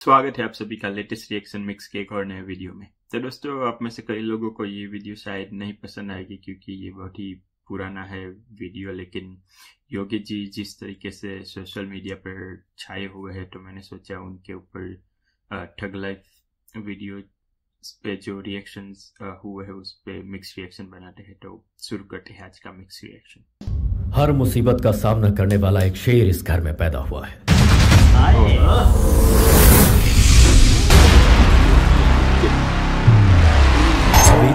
स्वागत है आप सभी का लेटेस्ट रिएक्शन मिक्स के एक और नए वीडियो में। तो दोस्तों आप में से कई लोगों को ये वीडियो शायद नहीं पसंद आएगी क्योंकि ये बहुत ही पुराना है वीडियो लेकिन योगी जी जिस तरीके से सोशल मीडिया पर छाए हुए हैं तो मैंने सोचा उनके ऊपर ठग लाइफ वीडियो पे जो रिएक्शन हुए है उस पर मिक्स रिएक्शन बनाते हैं। तो शुरू करते हैं आज का मिक्स रिएक्शन हर मुसीबत का सामना करने वाला एक शेर इस घर में पैदा हुआ है।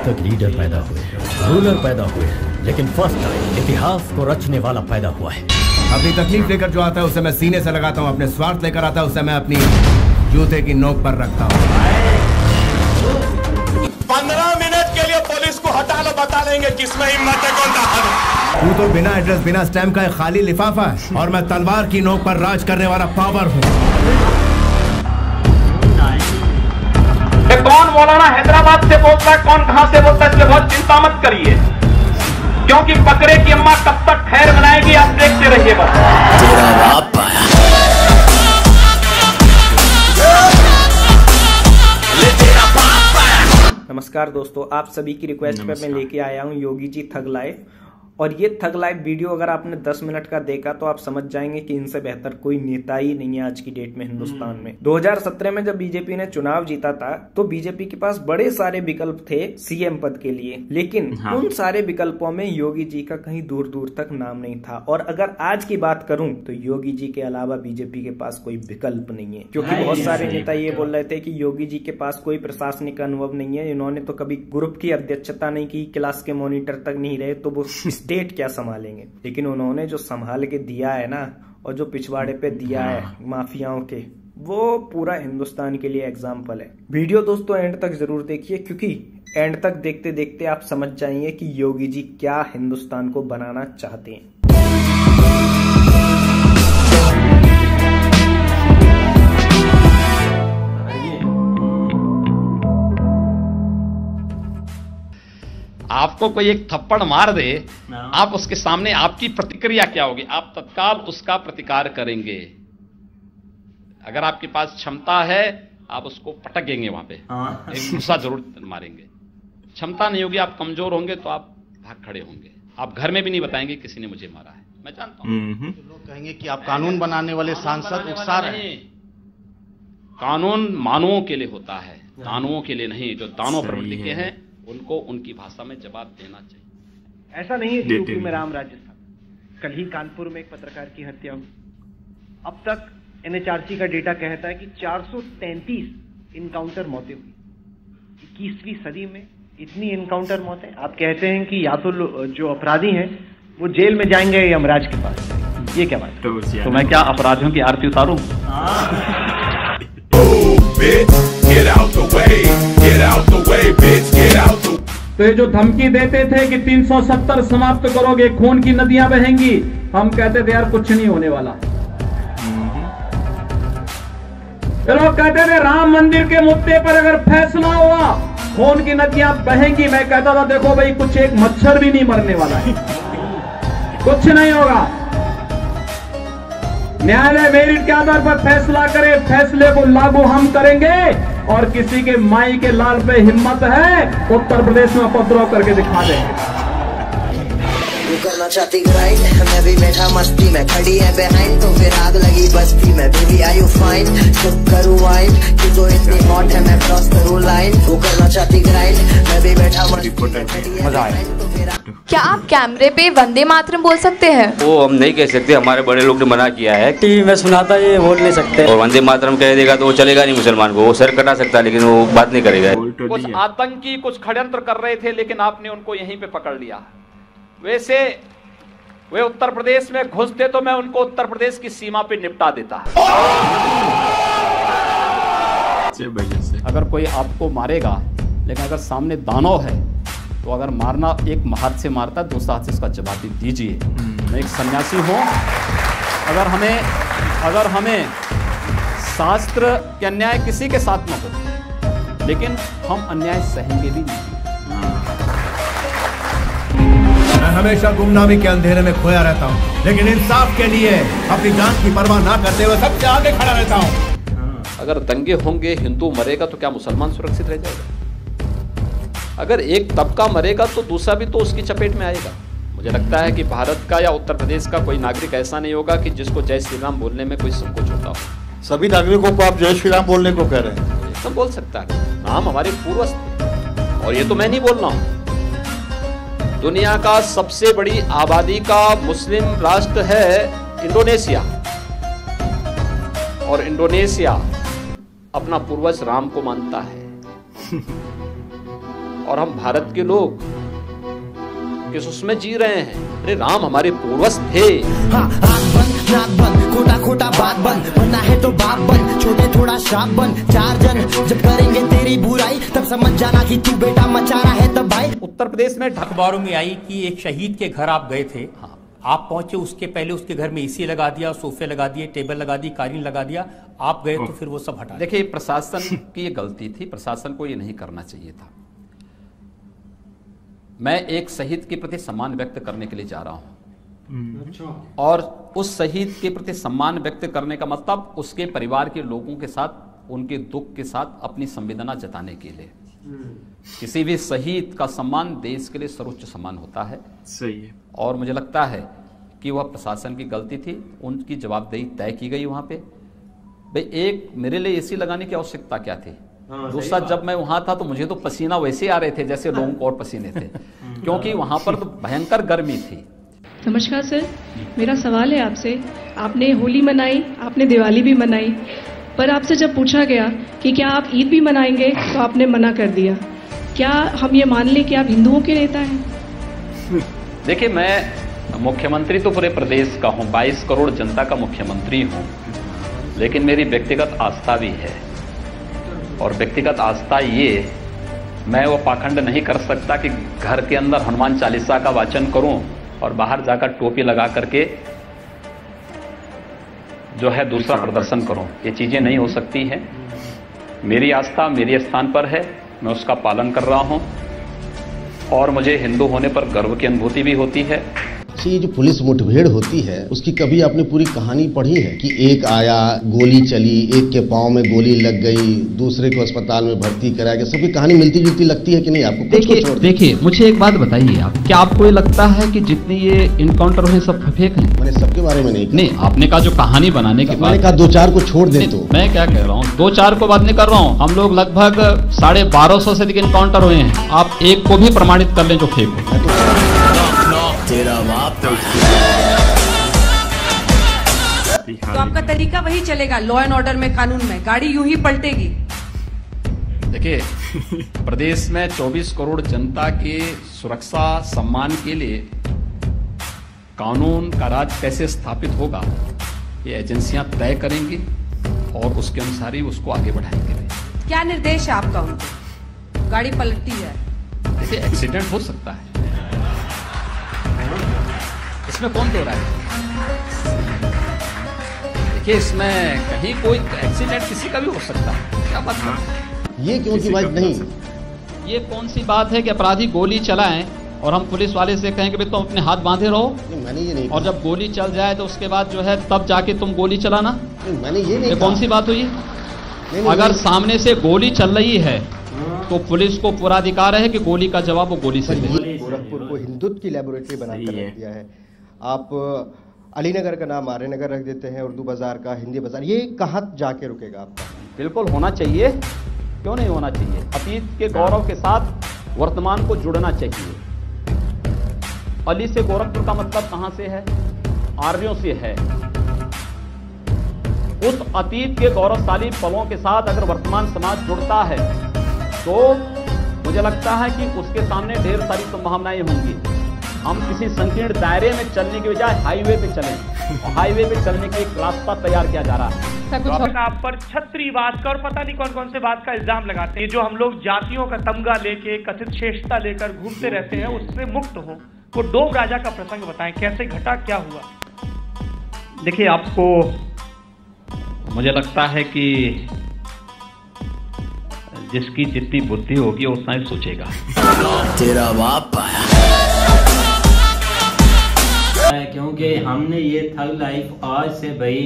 तक लीडर पैदा हुए रूलर पैदा हुए लेकिन फ़र्स्ट टाइम इतिहास को रचने वाला पैदा हुआ है। अपनी तकलीफ़ लेकर जो आता है उसे मैं सीने से लगाता हूँ अपने स्वार्थ लेकर आता है उसे मैं अपनी जूते की नोक पर रखता हूँ। पंद्रह मिनट के लिए पुलिस को हटा लो बता देंगे किसमें हिम्मत है कौन तू तो बिना एड्रेस बिना स्टैम्प का एक खाली लिफाफा है और मैं तलवार की नोक पर राज करने वाला पावर हूँ। ये कौन मौलाना हैदराबाद से बोलता है कौन कहाँ से बोलता है इसलिए बहुत चिंता मत करिए। क्योंकि बकरे की अम्मा कब तक खैर बनाएगी आप देखते रहिए बस। नमस्कार दोस्तों आप सभी की रिक्वेस्ट पर मैं लेके आया हूँ योगी जी थग लाइव और ये थग लाइव वीडियो अगर आपने 10 मिनट का देखा तो आप समझ जाएँगे कि इनसे बेहतर कोई नेता ही नहीं है आज की डेट में हिंदुस्तान में। 2017 में जब बीजेपी ने चुनाव जीता था तो बीजेपी के पास बड़े सारे विकल्प थे सीएम पद के लिए। लेकिन हाँ। उन सारे विकल्पों में योगी जी का कहीं दूर दूर तक नाम नहीं था। और अगर आज की बात करूँ तो योगी जी के अलावा बीजेपी के पास कोई विकल्प नहीं है। क्योंकि बहुत सारे नेता ये बोल रहे थे कि योगी जी के पास कोई प्रशासनिक अनुभव नहीं है। इन्होंने तो कभी ग्रुप की अध्यक्षता नहीं की क्लास के मॉनिटर तक नहीं रहे तो वो स्टेट क्या संभालेंगे? लेकिन उन्होंने जो संभाल के दिया है ना और जो पिछवाड़े पे दिया है माफियाओं के वो पूरा हिंदुस्तान के लिए एग्ज़ाम्पल है। वीडियो दोस्तों एंड तक ज़रूर देखिए क्योंकि एंड तक देखते देखते आप समझ जाएँगे कि योगी जी क्या हिंदुस्तान को बनाना चाहते हैं। आपको कोई एक थप्पड़ मार दे आप उसके सामने आपकी प्रतिक्रिया क्या होगी? आप तत्काल उसका प्रतिकार करेंगे। अगर आपके पास क्षमता है आप उसको पटकेंगे वहाँ पे। एक गुस्सा ज़रूर मारेंगे। क्षमता नहीं होगी आप कमज़ोर होंगे तो आप भाग खड़े होंगे। आप घर में भी नहीं बताएँगे किसी ने मुझे मारा है। मैं जानता हूँ। हम्म लोग कहेंगे कि आप कानून बनाने वाले सांसद हैं। कानून मानवों के लिए होता है। दानवों के लिए नहीं जो दानव सही प्रवृत्ति के है। हैं उनको उनकी भाषा में जवाब देना चाहिए। ऐसा नहीं है कि यूपी में राम राज्य था। कल ही कानपुर में एक पत्रकार की हत्या हुई। अब तक एनएचआरसी का डेटा कहता है कि 433 इनकाउंटर मौतें हुई। इक्कीसवीं सदी में इतनी इनकाउंटर मौतें। आप कहते हैं कि या तो जो अपराधी हैं वो जेल में जाएँगे यमराज के पास। ये क्या बात है? तो तो मैं क्या अपराधियों की आरती उतारू? get out the way get out the way bitch. तो ये जो धमकी देते थे कि 370 समाप्त करोगे, खून की नदियाँ बहेंगी, हम कहते थे, यार, कुछ नहीं होने वाला। लोग कहते थे, राम मंदिर के मुद्दे पर अगर फैसला हुआ, खून की नदियाँ बहेंगी। मैं कहता था, देखो भाई, कुछ एक मच्छर भी नहीं मरने वाला है। कुछ नहीं होगा। न्यायालय मेरिट के आधार पर फैसला करे, फैसले को लागू हम करेंगे। और किसी के माई के लाल पे हिम्मत है उत्तर प्रदेश में उपद्रव करके दिखा देंगे। करना चाहती ग्राइंड मैं भी बैठा मस्ती में खड़ी है बिहाइंड तो फिर आग लगी बस्ती में। बेबी आई यू फाइन खुद करूँ वाइन तू तो इतनी हॉट है मैं क्रॉस करूँ लाइन तू करना चाहती ग्राइंड मैं भी बैठा मस्ती में खड़ी है behind, तो फिर क्या आप कैमरे पे वंदे मातरम बोल सकते हैं? वो हम नहीं कह सकते हमारे बड़े लोग ने मना किया है। टीवी में सुनाता ये बोल नहीं सकते। और वंदे मातरम कह देगा तो वो चलेगा नहीं मुसलमान को वो सर कटा सकता है लेकिन वो बात नहीं करेगा। कुछ आतंकी कुछ षड्यंत्र कर रहे थे लेकिन आपने उनको यहीं पे पकड़ लिया। वैसे वे उत्तर प्रदेश में घुसते तो मैं उनको उत्तर प्रदेश की सीमा पे निपटा देता। से से। अगर कोई आपको मारेगा लेकिन अगर सामने दानव है तो अगर मारना एक हाथ से मारता है दूसरा हाथ से उसका जवाब भी दीजिए। मैं एक सन्यासी हूँ। अगर हमें अगर हमें शास्त्र के अन्याय किसी के साथ न हो लेकिन हम अन्याय सहेंगे भी नहीं। मैं हमेशा गुमनामी के अंधेरे में खोया रहता हूँ लेकिन इंसाफ के लिए अपनी जान की परवाह ना करते हुए सबसे आगे खड़ा रहता हूँ। अगर दंगे होंगे हिंदू मरेगा तो क्या मुसलमान सुरक्षित रह जाएगा? अगर एक तबका मरेगा तो दूसरा भी तो उसकी चपेट में आएगा। मुझे लगता है कि भारत का या उत्तर प्रदेश का कोई नागरिक ऐसा नहीं होगा कि जिसको जय श्री राम बोलने में कोई संकोच होता हो। सभी नागरिकों को आप जय श्री राम बोलने को कह रहे हैं। एकदम बोल सकता है। राम हमारे पूर्वज और ये तो मैं नहीं बोल रहा हूँ। दुनिया का सबसे बड़ी आबादी का मुस्लिम राष्ट्र है इंडोनेशिया। और इंडोनेशिया अपना पूर्वज राम को मानता है। और हम भारत के लोग किस उसमें जी रहे हैं? अरे राम हमारे पूर्वज थे। हाँ नाक खोटा खोटा बात बंद। बनना है तो बाप बन छोटे थोड़ा शाप बन चार जन जब करेंगे तेरी बुराई तब समझ जाना कि तू बेटा मचा रहा है तब भाई। उत्तर प्रदेश में अखबारों में आई कि एक शहीद के घर आप गए थे। हाँ। आप पहुँचे उसके पहले उसके घर में एसी लगा दिया सोफे लगा दिए टेबल लगा दी कालीन लगा दिया। आप गए तो फिर वो सब हटा देखिए प्रशासन की ये गलती थी। प्रशासन को ये नहीं करना चाहिए था। मैं एक शहीद के प्रति सम्मान व्यक्त करने के लिए जा रहा हूँ। और उस शहीद के प्रति सम्मान व्यक्त करने का मतलब उसके परिवार के लोगों के साथ उनके दुख के साथ अपनी संवेदना जताने के लिए। किसी भी शहीद का सम्मान देश के लिए सर्वोच्च सम्मान होता है। सही है। और मुझे लगता है कि वह प्रशासन की गलती थी उनकी जवाबदेही तय की गई वहाँ पे। भाई एक मेरे लिए एसी लगाने की आवश्यकता क्या थी? दूसरा जब मैं वहाँ था तो मुझे तो पसीना वैसे आ रहे थे जैसे लोगों को और पसीने थे। क्योंकि वहाँ पर तो भयंकर गर्मी थी। नमस्कार सर। मेरा सवाल है आपसे। आपने होली मनाई आपने दिवाली भी मनाई पर आपसे जब पूछा गया कि क्या आप ईद भी मनाएँगे तो आपने मना कर दिया। क्या हम ये मान लें कि आप हिंदुओं के नेता हैं? देखिए मैं मुख्यमंत्री तो पूरे प्रदेश का हूँ। 22 करोड़ जनता का मुख्यमंत्री हूँ। लेकिन मेरी व्यक्तिगत आस्था भी है। और व्यक्तिगत आस्था ये मैं वो पाखंड नहीं कर सकता कि घर के अंदर हनुमान चालीसा का वाचन करूँ और बाहर जाकर टोपी लगा करके जो है दूसरा प्रदर्शन। करूँ। ये चीज़ें नहीं हो सकती हैं। मेरी आस्था मेरे स्थान पर है मैं उसका पालन कर रहा हूँ। और मुझे हिंदू होने पर गर्व की अनुभूति भी होती है। ये जो पुलिस मुठभेड़ होती है उसकी कभी आपने पूरी कहानी पढ़ी है कि एक आया गोली चली एक के पाँव में गोली लग गई दूसरे को अस्पताल में भर्ती कराया गया? सबकी कहानी मिलती जुलती लगती है कि नहीं? आपको देखिए देखिए मुझे एक बात बताइए आप। क्या आपको ये लगता है कि जितनी ये इनकाउंटर हुए सब फेक है? मैंने सबके बारे में नहीं नहीं आपने कहा जो कहानी बनाने के मैंने बाद कहा दो चार को छोड़ दे तो। मैं क्या कह रहा हूँ? दो चार को बात नहीं कर रहा हूँ। हम लोग लगभग साढ़े बारह सौ से अधिक इनकाउंटर हुए हैं। आप एक को भी प्रमाणित कर लें जो फेक हो। बाप तो आपका तरीका वही चलेगा लॉ एंड ऑर्डर में कानून में। गाड़ी यूँ ही पलटेगी। देखिए प्रदेश में 24 करोड़ जनता के सुरक्षा सम्मान के लिए कानून का राज कैसे स्थापित होगा ये एजेंसियाँ तय करेंगी और उसके अनुसार ही उसको आगे बढ़ाएँगे। क्या निर्देश है आपका उनको? गाड़ी पलटती है देखिए एक्सीडेंट हो सकता है। इसमें कौन दे रहा है? देखिए इसमें कहीं कोई एक्सीडेंट किसी का भी हो सकता है। क्या बात है? ये क्यों की बात नहीं? ये कौन सी बात है कि अपराधी गोली चलाएँ और हम पुलिस वाले से कहें कि भाई तुम अपने हाथ बांधे रहो। मैंने ये नहीं और जब गोली चल जाए तो उसके बाद जो है तब जाके तुम गोली चलाना। मैंने ये नहीं ये कौन सी बात हुई? अगर नहीं। सामने से गोली चल रही है तो पुलिस को पूरा अधिकार है कि गोली का जवाब वो गोली से गोरखपुर को हिंदुत्व की लेबोरेटरी बनाकर दिया है। आप अलीनगर का नाम आर्यनगर रख देते हैं, उर्दू बाज़ार का, हिंदी बाज़ार, ये कहाँ जाके रुकेगा आपका? बिल्कुल होना चाहिए। क्यों नहीं होना चाहिए? अतीत के गौरव के साथ वर्तमान को जुड़ना चाहिए। अली से गोरखपुर का मतलब कहाँ से है? आर्यों से है। उस अतीत के गौरवशाली पलों के साथ अगर वर्तमान समाज जुड़ता है तो मुझे लगता है कि उसके सामने ढेर सारी संभावनाएँ होंगी। हम किसी संकीर्ण दायरे में चलने के बजाय हाईवे पे चलें। और हाईवे पे चलने के एक रास्ता तैयार किया जा रहा है। तो आप पर छत्रीवाद का और पता नहीं कौन कौन से बात का इल्ज़ाम लगाते हैं। जो हम लोग जातियों का तमगा लेके कथित श्रेष्ठता लेकर घूमते रहते हैं उससे मुक्त हो। वो डोम राजा का प्रसंग बताएँ कैसे घटा क्या हुआ? देखिए आपको मुझे लगता है कि जिसकी जितनी बुद्धि होगी उतना ही सोचेगा। तेरा बाप क्योंकि हमने ये थग लाइफ आज से भाई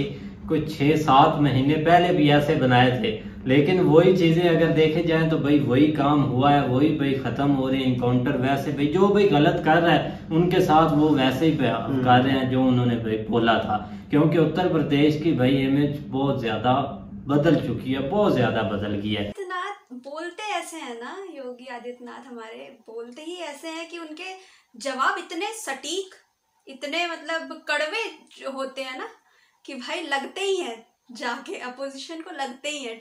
कुछ छह सात महीने पहले भी ऐसे बनाए थे। लेकिन वही चीज़ें अगर देखे जाए तो भाई वही काम हुआ है वही भाई खत्म हो रहे हैं इनकाउंटर वैसे भाई जो भाई गलत कर रहा है उनके साथ वो वैसे ही कर रहे हैं जो उन्होंने भाई बोला था। क्योंकि उत्तर प्रदेश की भाई इमेज बहुत ज़्यादा बदल चुकी है बहुत ज़्यादा बदल गई है। बोलते ऐसे हैं ना योगी आदित्यनाथ हमारे बोलते ही ऐसे हैं कि उनके जवाब इतने सटीक इतने मतलब कड़वे होते हैं ना कि भाई लगते ही है, जाके अपोजिशन को लगते ही हैं